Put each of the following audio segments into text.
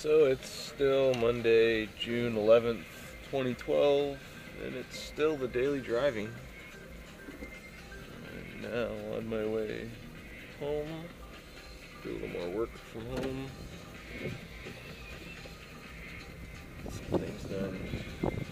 So it's still Monday, June 11th, 2012, and it's still the daily driving. And now on my way home, do a little more work from home. Some things done.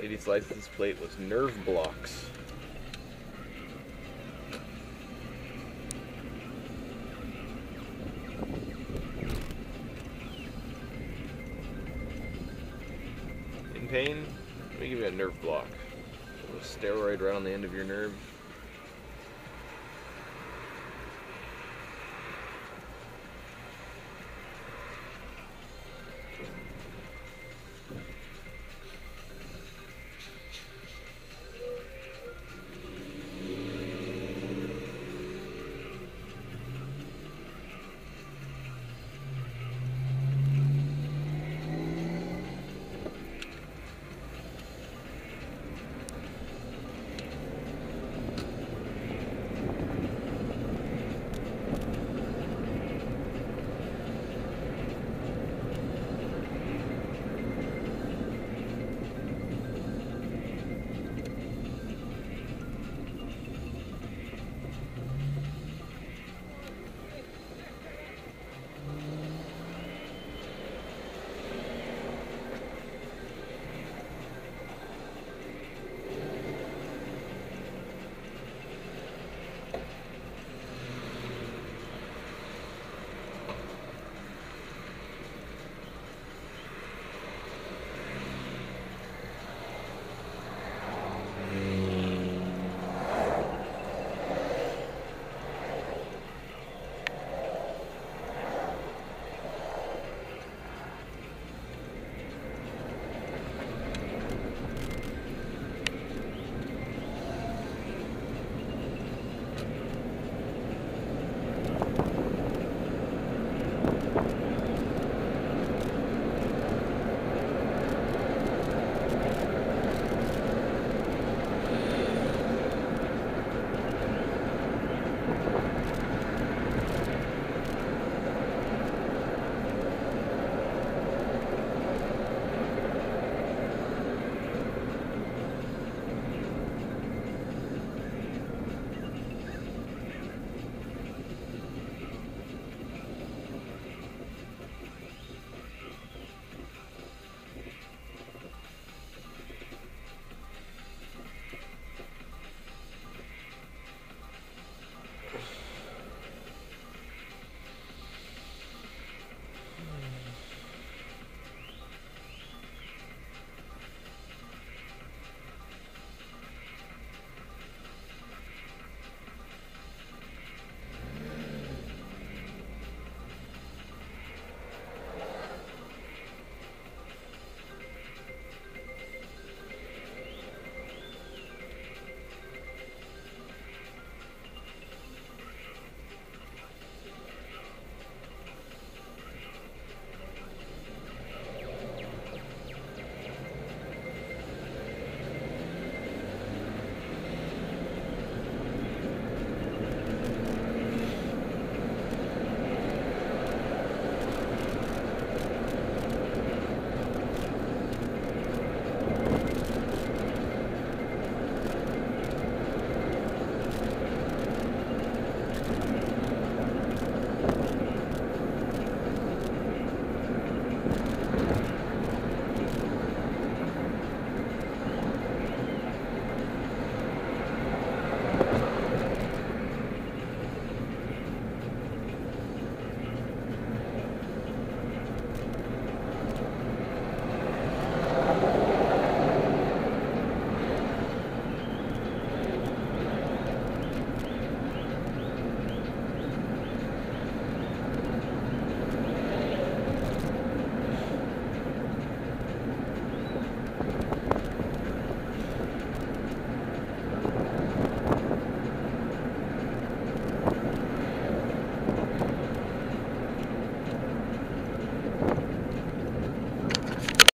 Lady's license plate was nerve blocks. In pain? Let me give you a nerve block. A steroid right on the end of your nerve.